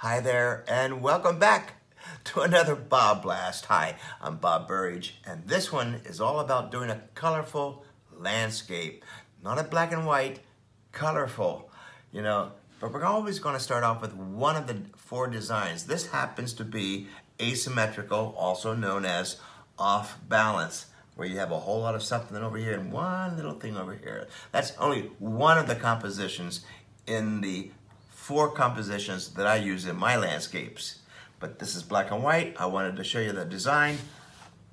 Hi there, and welcome back to another Bob Blast. Hi, I'm Bob Burridge, and this one is all about doing a colorful landscape. Not a black and white, colorful, you know. But we're always going to start off with one of the four designs. This happens to be asymmetrical, also known as off balance, where you have a whole lot of something over here and one little thing over here. That's only one of the compositions in the four compositions that I use in my landscapes. But this is black and white. I wanted to show you the design.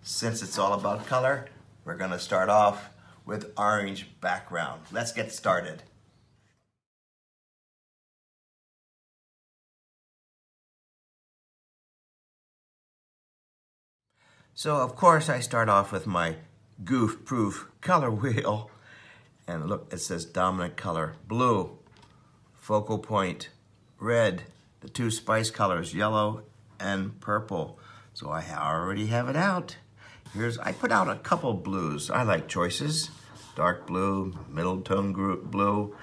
Since it's all about color, we're gonna start off with orange background. Let's get started. So of course I start off with my goof-proof color wheel. And look, it says dominant color, blue, focal point, red, the two spice colors, yellow and purple. So I already have it out. Here's, I put out a couple blues. I like choices. Dark blue, middle tone group blue.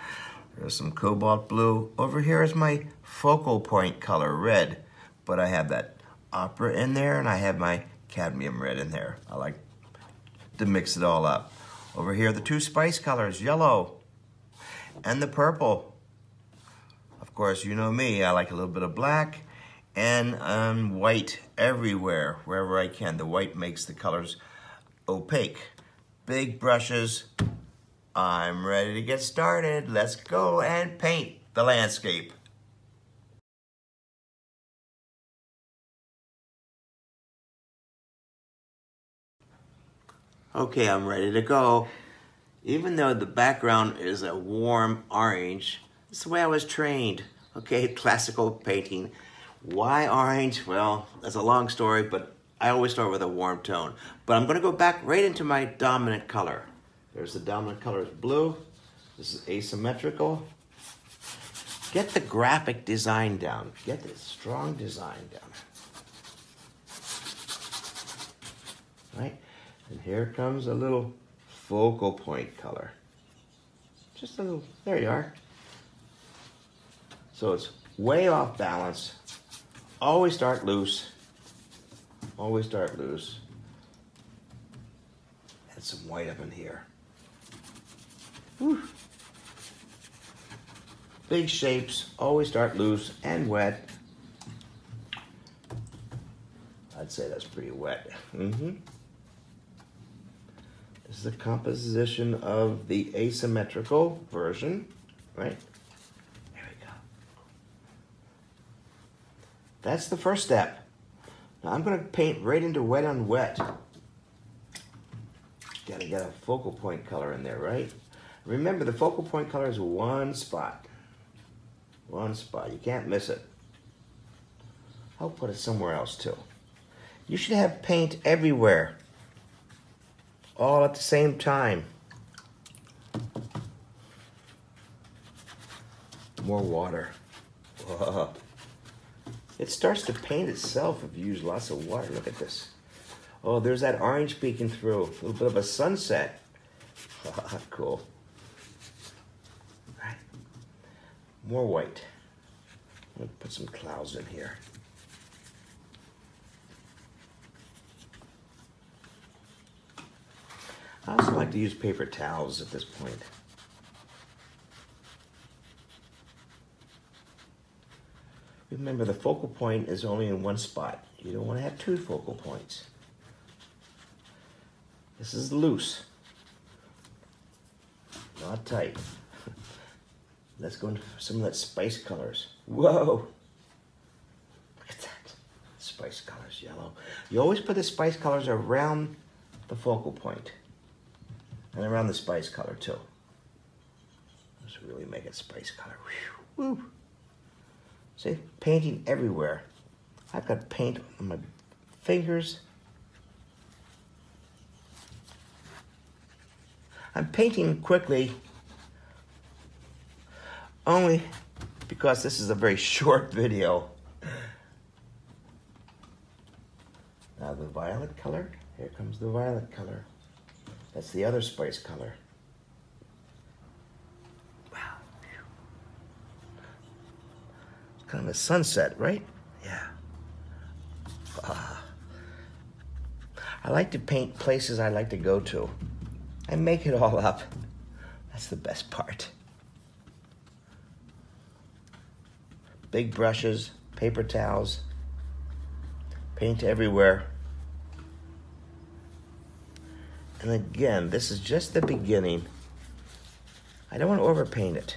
There's some cobalt blue. Over here is my focal point color, red. But I have that opera in there and I have my cadmium red in there. I like to mix it all up. Over here, the two spice colors, yellow and the purple. Course, you know me, I like a little bit of black and um, white everywhere, wherever I can. The white makes the colors opaque. Big brushes. I'm ready to get started. Let's go and paint the landscape. Okay, I'm ready to go. Even though the background is a warm orange, it's the way I was trained. Okay, classical painting. Why orange? Well, that's a long story, but I always start with a warm tone. But I'm gonna go back right into my dominant color. There's the dominant color is blue. This is asymmetrical. Get the graphic design down. Get the strong design down. Right? And here comes a little focal point color. Just a little, there you are. So it's way off balance. Always start loose. Always start loose. Add some white up in here. Whew. Big shapes, always start loose and wet. I'd say that's pretty wet. Mm-hmm. This is the composition of the asymmetrical version, right? There we go. That's the first step. Now I'm gonna paint right into wet on wet. Gotta get a focal point color in there, right? Remember, the focal point color is one spot. One spot, you can't miss it. I'll put it somewhere else too. You should have paint everywhere all at the same time. More water. Whoa. It starts to paint itself if you use lots of water. Look at this. Oh, there's that orange peeking through. A little bit of a sunset. cool. Right. More white. put some clouds in here. I also like to use paper towels at this point. Remember, the focal point is only in one spot. You don't want to have two focal points. This is loose, not tight. Let's go into some of that spice colors. Whoa! Look at that. Spice colors, yellow. You always put the spice colors around the focal point and around the spice color too. Let's really make it spice color. Whew. See, painting everywhere. I've got paint on my fingers. I'm painting quickly only because this is a very short video. Now the violet color, here comes the violet color. That's the other spice color. Kind of a sunset, right? Yeah. Uh, I like to paint places I like to go to. I make it all up. That's the best part. Big brushes, paper towels, paint everywhere. And again, this is just the beginning. I don't want to overpaint it.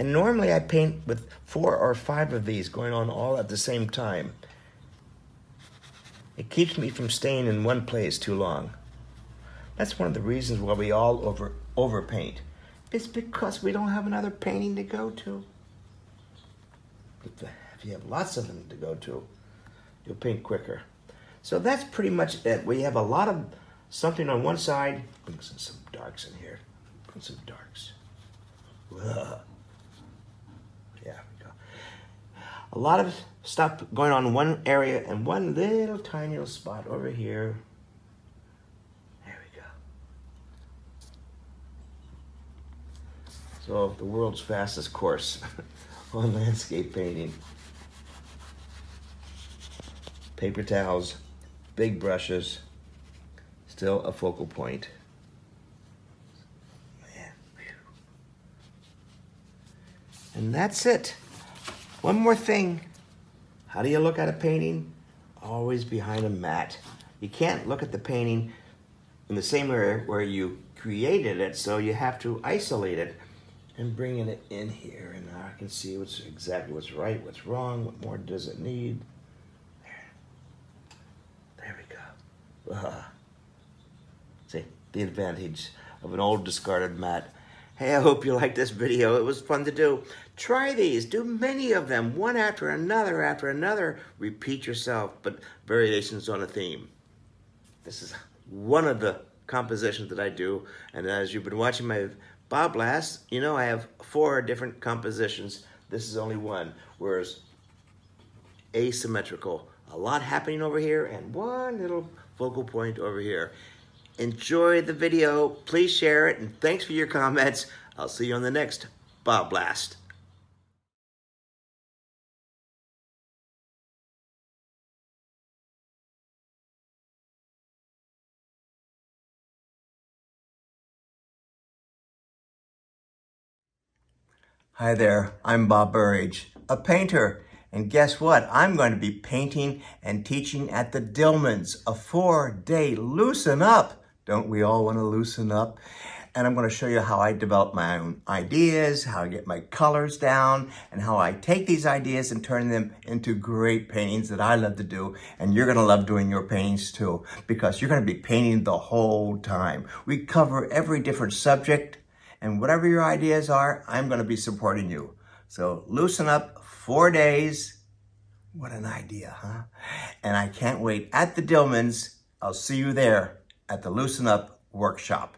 And normally I paint with four or five of these going on all at the same time. It keeps me from staying in one place too long. That's one of the reasons why we all over overpaint. It's because we don't have another painting to go to. If you have lots of them to go to, you'll paint quicker. So that's pretty much it. We have a lot of something on one side. Bring some, darks in here. Bring some darks. Yeah, we go. A lot of stuff going on in one area and one little tiny little spot over here. There we go. So the world's fastest course on landscape painting. Paper towels, big brushes, still a focal point. And that's it. One more thing. How do you look at a painting? Always behind a mat. You can't look at the painting in the same area where you created it, so you have to isolate it and bringing it in here. And now I can see what's exactly what's right, what's wrong, what more does it need. There, there we go. Uh, see, the advantage of an old discarded mat. Hey, I hope you liked this video. It was fun to do. Try these. Do many of them, one after another after another. Repeat yourself, but variations on a theme. This is one of the compositions that I do. And as you've been watching my Bob Blast, you know I have four different compositions. This is only one, whereas asymmetrical. A lot happening over here and one little focal point over here. Enjoy the video. Please share it. And thanks for your comments. I'll see you on the next Bob Blast. Hi there, I'm Bob Burridge, a painter and guess what? I'm going to be painting and teaching at the Dillmans, a four-day loosen up. Don't we all want to loosen up? And I'm going to show you how I develop my own ideas, how I get my colors down, and how I take these ideas and turn them into great paintings that I love to do. And you're going to love doing your paintings too, because you're going to be painting the whole time. We cover every different subject, and whatever your ideas are, I'm going to be supporting you. So loosen up, four days. What an idea, huh? And I can't wait at the Dillmans. I'll see you there at the Loosen Up workshop.